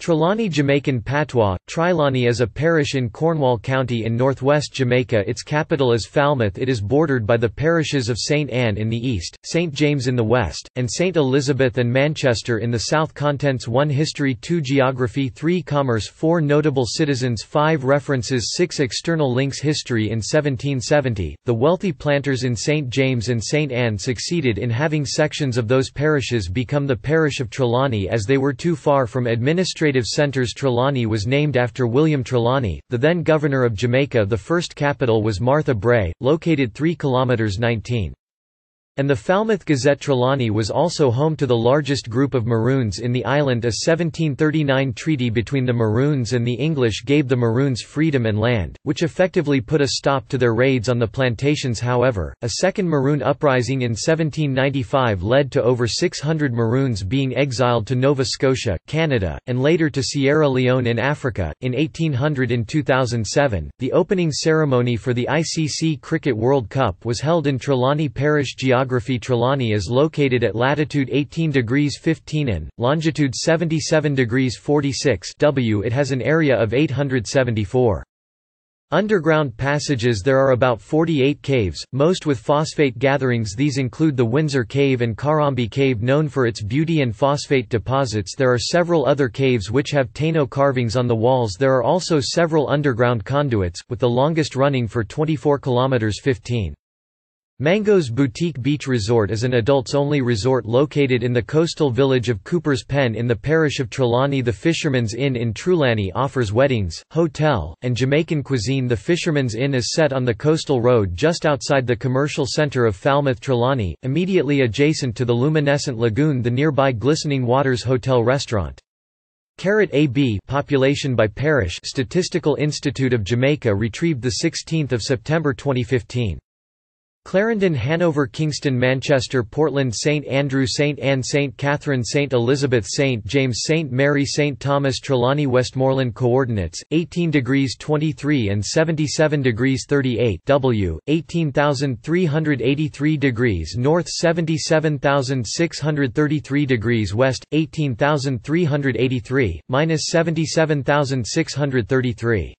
Trelawny Jamaican Patois, Trilaani is a parish in Cornwall County in northwest Jamaica. Its capital is Falmouth. It is bordered by the parishes of St Ann in the east, St James in the west, and St Elizabeth and Manchester in the south Contents 1 History 2 Geography 3 Commerce 4 Notable citizens 5 References 6 External links. History In 1770, the wealthy planters in St James and St Ann succeeded in having sections of those parishes become the parish of Trelawny as they were too far from administrative administrative centers Trelawny was named after William Trelawny, the then governor of Jamaica the first capital was Martha Brae, located 3 km 19. And the Falmouth Gazette Trelawny was also home to the largest group of Maroons in the island. A 1739 treaty between the Maroons and the English gave the Maroons freedom and land, which effectively put a stop to their raids on the plantations however, a second Maroon uprising in 1795 led to over 600 Maroons being exiled to Nova Scotia, Canada, and later to Sierra Leone in Africa. In 1800 and 2007, the opening ceremony for the ICC Cricket World Cup was held in Trelawny Parish Geography geography Trelawny is located at latitude 18 degrees 15 in, longitude 77 degrees 46 W. It has an area of 874. Underground passages There are about 48 caves, most with phosphate gatherings these include the Windsor Cave and Karambie Cave known for its beauty and phosphate deposits there are several other caves which have Taino carvings on the walls there are also several underground conduits, with the longest running for 24 km 15. Mango's Boutique Beach Resort is an adults-only resort located in the coastal village of Cooper's Pen in the parish of Trelawny The Fisherman's Inn in Trelawny offers weddings, hotel, and Jamaican cuisine The Fisherman's Inn is set on the coastal road just outside the commercial center of Falmouth Trelawny, immediately adjacent to the luminescent lagoon the nearby Glistening Waters Hotel Restaurant. Carat AB population by parish Statistical Institute of Jamaica retrieved 16 September 2015. Clarendon Hanover Kingston Manchester Portland St Andrew St Ann St Catherine St Elizabeth St James St Mary St Thomas Trelawny Westmoreland Coordinates 18 degrees 23 and 77 degrees 38 W 18383 degrees north 77633 degrees west 18383 minus 77633